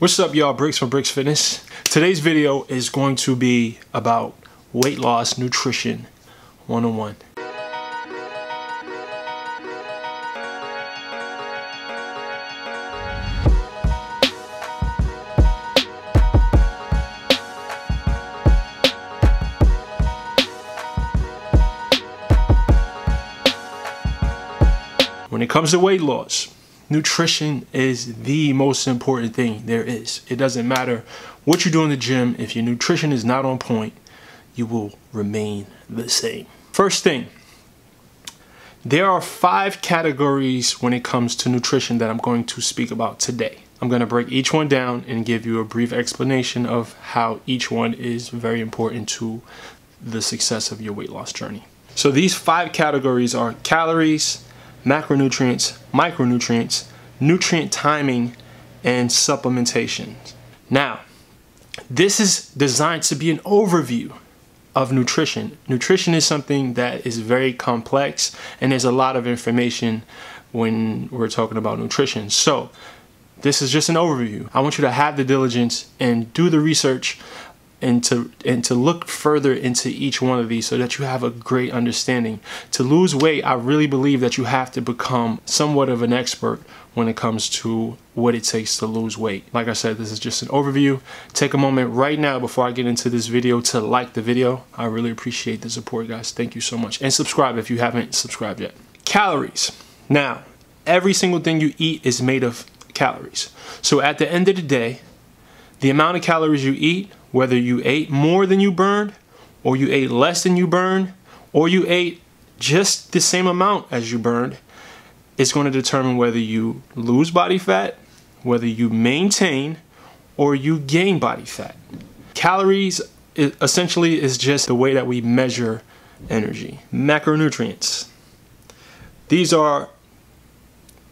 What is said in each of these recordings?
What's up y'all, Brix from Brix Fitness. Today's video is going to be about weight loss nutrition 101. When it comes to weight loss, nutrition is the most important thing there is. It doesn't matter what you do in the gym, if your nutrition is not on point, you will remain the same. First thing, there are five categories when it comes to nutrition that I'm going to speak about today. I'm going to break each one down and give you a brief explanation of how each one is very important to the success of your weight loss journey. So these five categories are calories, macronutrients, micronutrients, nutrient timing, and supplementation. Now, this is designed to be an overview of nutrition. Nutrition is something that is very complex and there's a lot of information when we're talking about nutrition. So, this is just an overview. I want you to have the diligence and do the research and to and to look further into each one of these so that you have a great understanding. To lose weight, I really believe that you have to become somewhat of an expert when it comes to what it takes to lose weight. Like I said, this is just an overview. Take a moment right now before I get into this video to like the video. I really appreciate the support, guys. Thank you so much. And subscribe if you haven't subscribed yet. Calories. Now, every single thing you eat is made of calories. So at the end of the day, the amount of calories you eat whether you ate more than you burned, or you ate less than you burned, or you ate just the same amount as you burned, it's going to determine whether you lose body fat, whether you maintain, or you gain body fat. Calories essentially is just the way that we measure energy. Macronutrients. These are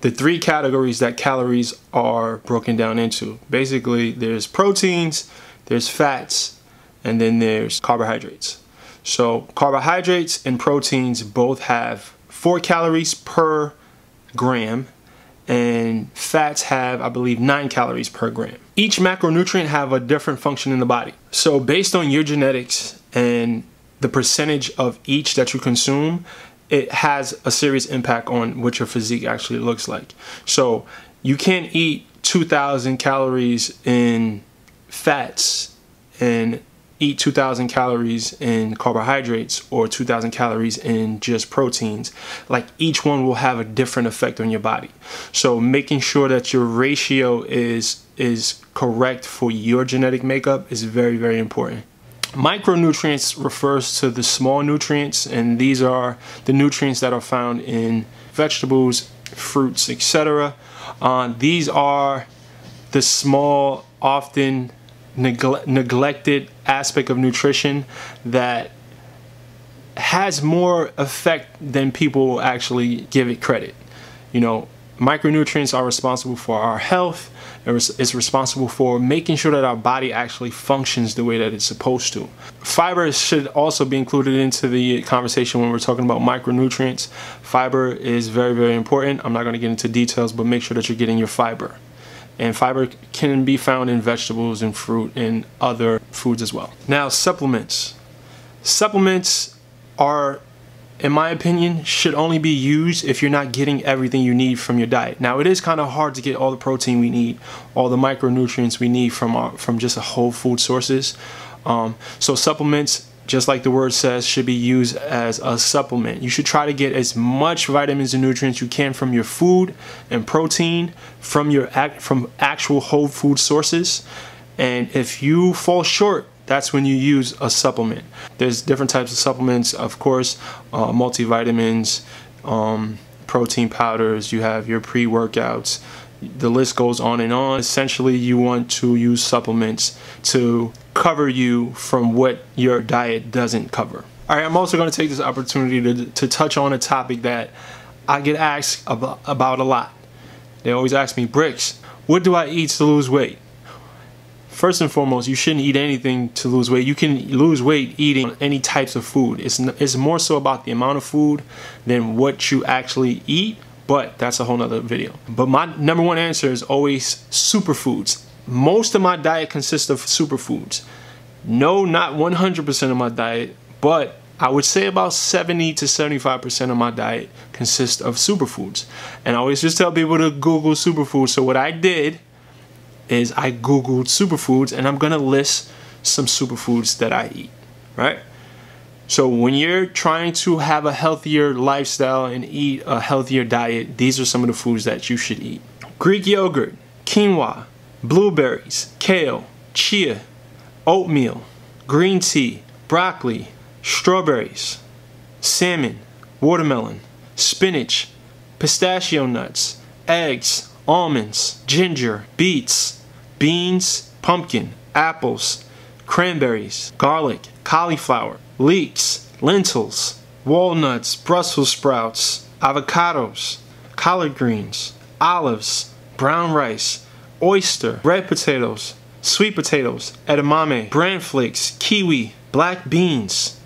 the three categories that calories are broken down into. Basically, there's proteins, there's fats, and then there's carbohydrates. So carbohydrates and proteins both have four calories per gram and fats have, I believe, nine calories per gram. Each macronutrient have a different function in the body. So based on your genetics and the percentage of each that you consume, it has a serious impact on what your physique actually looks like. So you can't eat 2,000 calories in fats and eat 2,000 calories in carbohydrates or 2,000 calories in just proteins, like each one will have a different effect on your body. So making sure that your ratio is is correct for your genetic makeup is very very important. Micronutrients refers to the small nutrients and these are the nutrients that are found in vegetables, fruits, etc. Uh, these are the small often negle neglected aspect of nutrition that has more effect than people actually give it credit. You know, micronutrients are responsible for our health. It's responsible for making sure that our body actually functions the way that it's supposed to. Fiber should also be included into the conversation when we're talking about micronutrients. Fiber is very, very important. I'm not going to get into details, but make sure that you're getting your fiber and fiber can be found in vegetables and fruit and other foods as well. Now, supplements. Supplements are, in my opinion, should only be used if you're not getting everything you need from your diet. Now, it is kind of hard to get all the protein we need, all the micronutrients we need from our, from just a whole food sources. Um, so supplements just like the word says, should be used as a supplement. You should try to get as much vitamins and nutrients you can from your food and protein from your act, from actual whole food sources. And if you fall short, that's when you use a supplement. There's different types of supplements, of course, uh, multivitamins, um, protein powders, you have your pre-workouts, the list goes on and on. Essentially, you want to use supplements to cover you from what your diet doesn't cover. All right, I'm also going to take this opportunity to, to touch on a topic that I get asked about, about a lot. They always ask me, Brix, what do I eat to lose weight? First and foremost, you shouldn't eat anything to lose weight. You can lose weight eating any types of food. It's, it's more so about the amount of food than what you actually eat but that's a whole nother video. But my number one answer is always superfoods. Most of my diet consists of superfoods. No, not 100% of my diet, but I would say about 70 to 75% of my diet consists of superfoods. And I always just tell people to Google superfoods. So what I did is I Googled superfoods and I'm gonna list some superfoods that I eat, right? So when you're trying to have a healthier lifestyle and eat a healthier diet, these are some of the foods that you should eat. Greek yogurt, quinoa, blueberries, kale, chia, oatmeal, green tea, broccoli, strawberries, salmon, watermelon, spinach, pistachio nuts, eggs, almonds, ginger, beets, beans, pumpkin, apples, cranberries, garlic, cauliflower, leeks, lentils, walnuts, Brussels sprouts, avocados, collard greens, olives, brown rice, oyster, red potatoes, sweet potatoes, edamame, bran flakes, kiwi, black beans,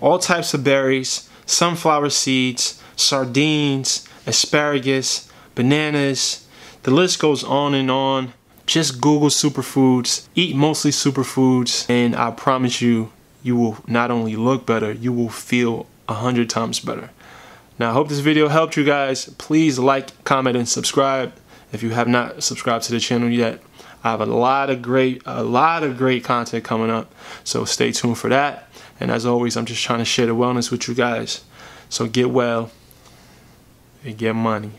all types of berries, sunflower seeds, sardines, asparagus, bananas. The list goes on and on. Just Google superfoods, eat mostly superfoods, and I promise you, you will not only look better, you will feel a hundred times better. Now, I hope this video helped you guys. Please like, comment, and subscribe if you have not subscribed to the channel yet. I have a lot of great, a lot of great content coming up, so stay tuned for that. And as always, I'm just trying to share the wellness with you guys. So get well and get money.